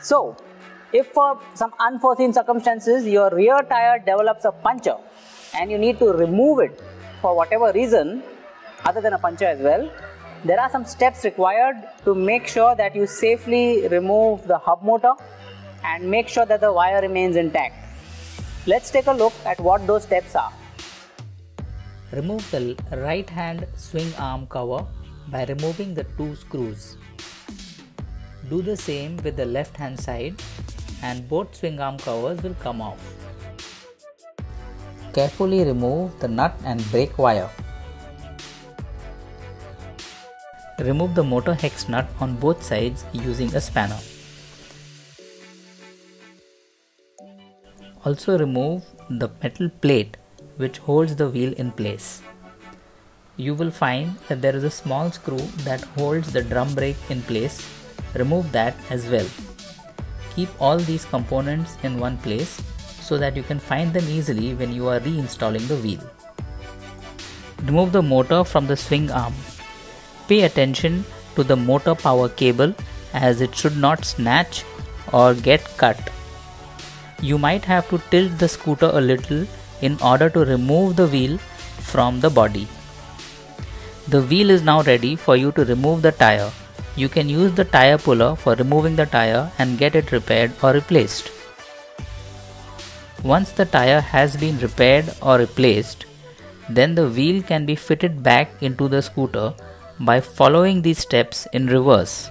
So, if for some unforeseen circumstances your rear tire develops a puncture and you need to remove it for whatever reason other than a puncture as well, there are some steps required to make sure that you safely remove the hub motor and make sure that the wire remains intact. Let's take a look at what those steps are. Remove the right hand swing arm cover by removing the two screws. Do the same with the left hand side and both swing arm covers will come off. Carefully remove the nut and brake wire. Remove the motor hex nut on both sides using a spanner. Also remove the metal plate which holds the wheel in place. You will find that there is a small screw that holds the drum brake in place. Remove that as well. Keep all these components in one place so that you can find them easily when you are reinstalling the wheel. Remove the motor from the swing arm. Pay attention to the motor power cable as it should not snatch or get cut. You might have to tilt the scooter a little in order to remove the wheel from the body. The wheel is now ready for you to remove the tire. You can use the tire puller for removing the tire and get it repaired or replaced. Once the tire has been repaired or replaced, then the wheel can be fitted back into the scooter by following these steps in reverse.